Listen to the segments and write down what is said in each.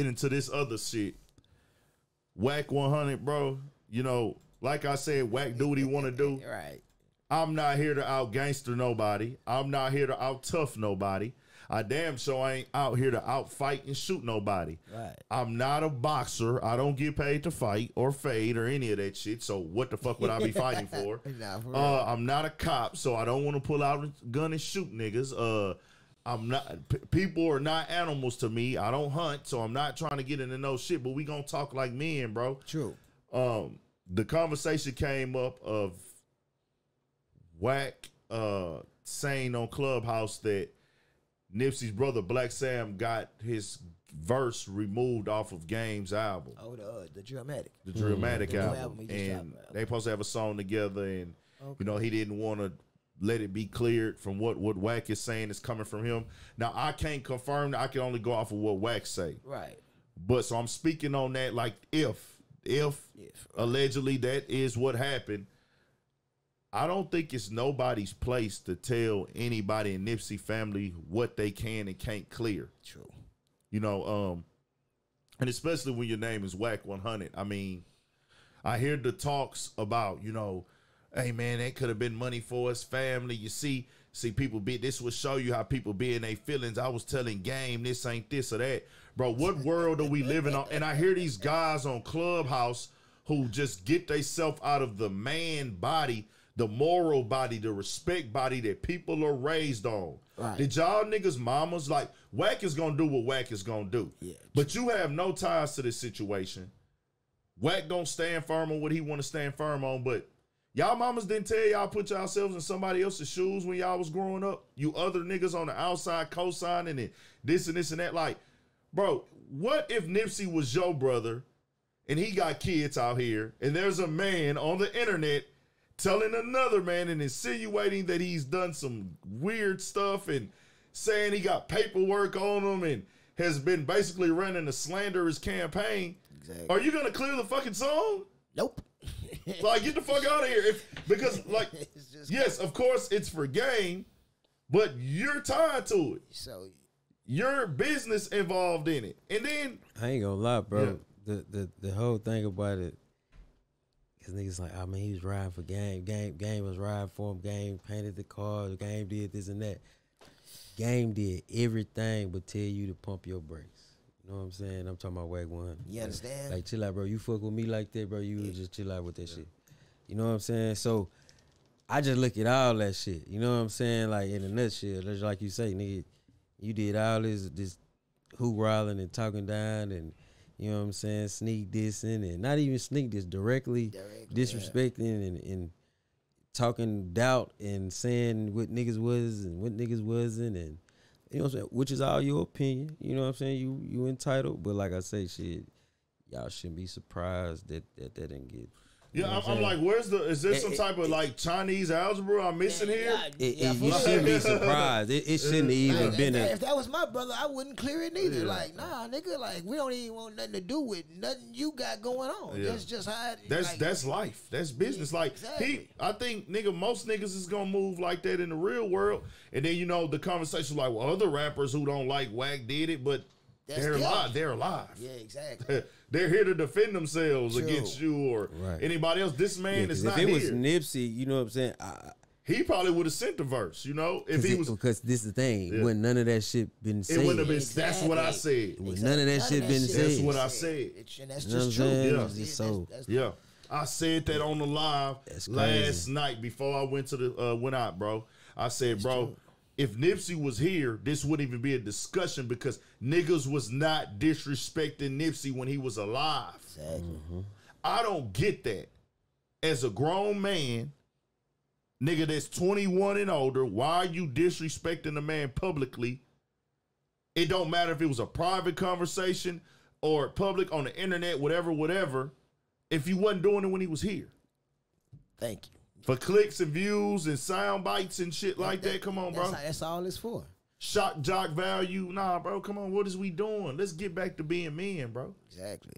get into this other shit. Wack 100, bro. You know, like I said, Wack do what he want to do. Right. I'm not here to out gangster nobody. I'm not here to out tough nobody. I damn sure ain't out here to out fight and shoot nobody. Right. I'm not a boxer. I don't get paid to fight or fade or any of that shit. So what the fuck would I be fighting for? Nah, for. Uh, I'm not a cop, so I don't want to pull out a gun and shoot niggas. Uh, I'm not. P- people are not animals to me. I don't hunt, so I'm not trying to get into no shit. But we gonna talk like men, bro. True. Um, the conversation came up of Wack uh saying on Clubhouse that Nipsey's brother Black Sam got his verse removed off of Game's album, Oh, the uh, the Drillmatic. the Drillmatic The new album, album and they supposed to have a song together, and Okay. you know he didn't want to let it be cleared from what what Wack is saying is coming from him. Now I can't confirm; I can only go off of what Wack say. Right. But so I'm speaking on that like if if If. allegedly that is what happened. I don't think it's nobody's place to tell anybody in Nipsey family what they can and can't clear. True. You know, um, and especially when your name is Wack 100. I mean, I hear the talks about, you know, hey man, that could have been money for us, family. You see, see people be this will show you how people be in their feelings. I was telling game this ain't this or that. Bro, what world are we living on? And I hear these guys on Clubhouse who just get themselves out of the man body, the moral body, the respect body that people are raised on. Right. Did y'all niggas mamas like Wack is gonna do what Wack is gonna do. Yeah. But you have no ties to this situation. Wack don't stand firm on what he want to stand firm on, but y'all mamas didn't tell y'all put yourselves in somebody else's shoes when y'all was growing up. You other niggas on the outside co-signing and this and this and that. Like, bro, what if Nipsey was your brother and he got kids out here and there's a man on the internet telling another man and insinuating that he's done some weird stuff and saying he got paperwork on him and has been basically running a slanderous campaign. Exactly. Are you gonna clear the fucking song? Nope. Like, get the fuck out of here! If because like, It's just- yes, of course it's for game, but you're tied to it. So Your business involved in it, and then I ain't gonna lie, bro. Yeah. The the the whole thing about it, cause niggas like, oh, I mean, he was riding for game. Game game was riding for him. Game painted the car. Game did this and that. Game did everything but tell you to pump your brakes. You know what I'm saying? I'm talking about Wag One. you understand? Like chill out, bro. You fuck with me like that, bro. You would just chill out with that shit. You know what I'm saying? So I just look at all that shit. You know what I'm saying? Like in a nutshell, just like you say, nigga, you did all this this hooralling and talking down and you know what I'm saying, sneak dissing and not even sneak this directly, Directly, yeah. disrespecting and, and talking doubt and saying what niggas was and what niggas wasn't and you know what I'm saying, which is all your opinion. You know what I'm saying? You you entitled, but like I say, shit, y'all shouldn't be surprised that that, that didn't get. You yeah, know I'm, I'm like, where's the? Is there Eh, some type of like Chinese algebra I'm missing here? It, Yeah, it- you shouldn't be surprised. It, it shouldn't even Like, been if, a. that, if that was my brother, I wouldn't clear it neither. Yeah. Like, nah, nigga, like we don't even want nothing to do with nothing you got going on. Yeah. That's just how. It, That's like, that's life. That's business. Like he. I think nigga, most niggas is gonna move like that in the real world. And then you know the conversation like, well, other rappers who don't like Wack did it, but That's they're alive. They're alive. Yeah, exactly. they're here to defend themselves True. against you or Right. anybody else. This man Yeah, man 'cause is if not it here. was Nipsey, you know what I'm saying? I, he probably would have sent the verse. You know, if Cause he was, it because this is the thing. Yeah. When none of that shit been said, wouldn't have been. That's what I Exactly. said. When none of that shit been That's said. what I said. It's, and that's You know what just true. saying? Yeah. It's just so- That's, that's, Yeah. I said that on the live last night before I went to the uh, went out, bro. I said, bro, if Nipsey was here, this wouldn't even be a discussion because niggas was not disrespecting Nipsey when he was alive. Exactly. Mm-hmm. I don't get that. As a grown man, nigga that's 21 and older, why are you disrespecting the man publicly? It don't matter if it was a private conversation or public on the internet, whatever, whatever. If you wasn't doing it when he was here. Thank you. For clicks and views and sound bites and shit like that. Come on, bro. That's, how- that's all it's for. Shock jock value. Nah, bro. Come on. What is we doing? Let's get back to being men, bro. Exactly.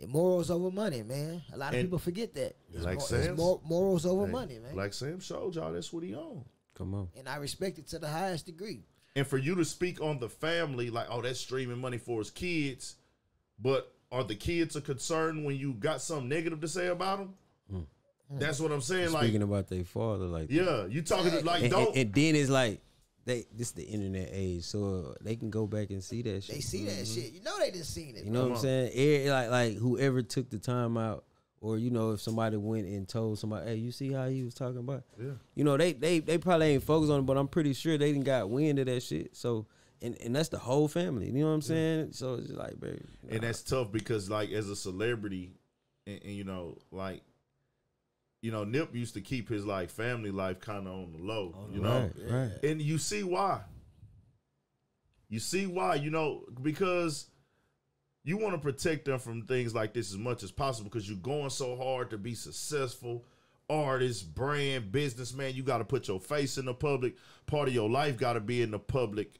And morals over money, man. A lot of And- people forget that. It's, Like mor- it's morals over Hey, money, man. Like Sam showed y'all, that's what he on. Come on. and I respect it to the highest degree. And for you to speak on the family, like, oh, that's streaming money for his kids. but are the kids a concern when you got something negative to say about them? Hmm. That's what I'm saying. Like, Speaking about their father, like yeah, you talking to, like and, don't and, and then it's like they this the internet age, so they can go back and see that shit. They see that shit. You know they done seen it. You know what I'm on. saying? Eh, like like whoever took the time out, or you know if somebody went and told somebody, hey, you see how he was talking about? Yeah. You know they they they probably ain't focused on it, but I'm pretty sure they didn't got wind of that shit. So and and that's the whole family. You know what I'm saying? So it's just like, baby, and that's tough because like as a celebrity and, and, you know like you know nip used to keep his like family life kind of on the low you know? right, right. and you see why. You see why you know because you want to protect them from things like this as much as possible because you're going so hard to be successful artist brand businessman you got to put your face in the public. Part of your life got to be in the public.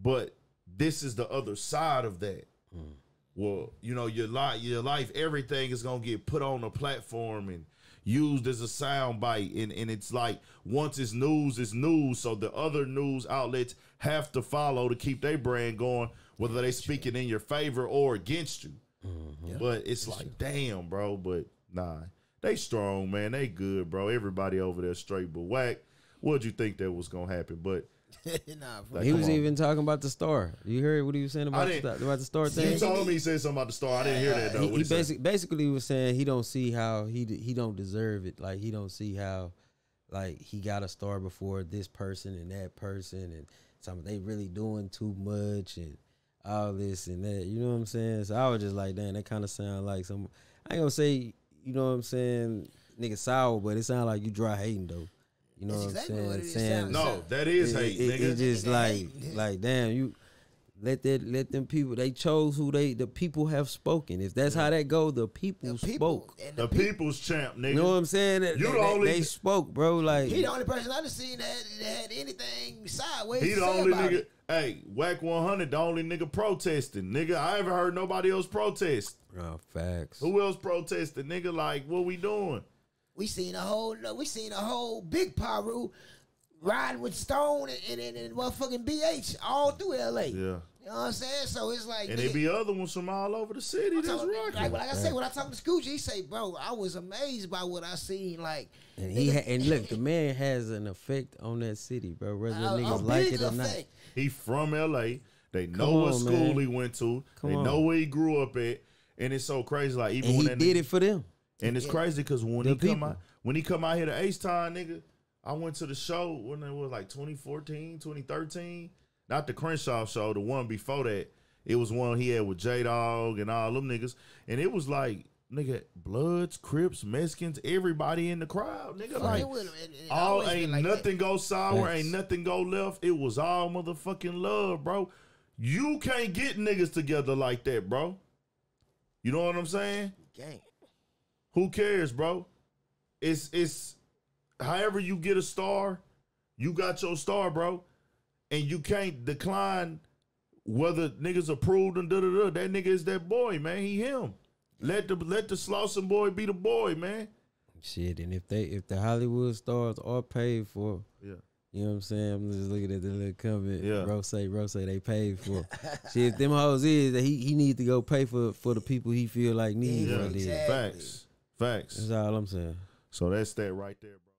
But this is the other side of that mm. Well, you know, your life, your life, everything is gonna get put on a platform and used as a soundbite. And, and it's like once it's news, it's news. So the other news outlets have to follow to keep their brand going, whether they speaking in your favor or against you. Mm-hmm. But it's like, damn, bro. But nah, they strong, man. They good, bro. Everybody over there straight. But Wack, what'd you think that was gonna happen? But nah, Like, He was on. even talking about the star. You heard what he was saying about the, star- about the star you thing? told me he said something about the star. I didn't hear that though. he, he he say? basic, basically was saying he don't see how he he don't deserve it. Like he don't see how like he got a star before this person and that person and some they really doing too much and all this and that. You know what I'm saying? So I was just like, damn, that kind of sound like some. I ain't gonna say you know what I'm saying, nigga sour, but it sound like you dry hating though. You know That's what I'm saying? what it is. Saying- Sound- no, that is it, hate, it, nigga. it just like like damn you let that let them people they chose who they the people have spoken. If that's how that go, the people, the people spoke. and the the people. people's champ, nigga. You know what I'm saying? You they, the only- they spoke, bro. Like He the only person I've seen that, that had anything sideways. He to the say only about nigga. it. Hey, Wack one hundred, the only nigga protesting, nigga. I haven't heard nobody else protest. oh, facts. Who else protesting, nigga? Like, what we doing? We seen a whole, no, we seen a whole big Paru riding with Stone and, and, and, motherfucking BH all through LA. Yeah, You know what I'm saying? So it's like, and nigga, there be other ones from all over the city I'm that's talking- rocking. like, like I say, when I talk to Scoochie, he say, bro, I was amazed by what I seen. Like, And he ha- and look, the man has an effect on that city, bro. Whether a, a niggas like it or not. He from L.A. They know Come what school man. he went to. Come they on. know where he grew up at, and it's so crazy. Like even And when he that did nigga- it for them. And it's crazy because when The he come out, when he come out here to Ace Time, nigga, I went to the show when it was like 2014, 2013. Not the Crenshaw show, the one before that. It was one he had with J Dog and all them niggas. And it was like, nigga, Bloods, Crips, Mexicans, everybody in the crowd. Nigga, Fuck like it with. It- it all ain't like that. nothing go sour, Facts. ain't nothing go left. It was all motherfucking love, bro. You can't get niggas together like that, bro. You know what I'm saying? Gang. Who cares, bro? It's it's however you get a star, you got your star, bro. And you can't decline whether niggas approved and da da da. That nigga is that boy, man. He him. Let the let the Slauson boy be the boy, man. Shit, and if they if the Hollywood stars are paid for, Yeah. you know what I'm saying? I'm just looking at the little comment. Yeah. Rose say, Rose they paid for. Shit, if them hoes is that he he need to go pay for for the people he feel like need Yeah. what it is. Exactly. Facts. Facts. That's all I'm saying. So that's that right there, bro.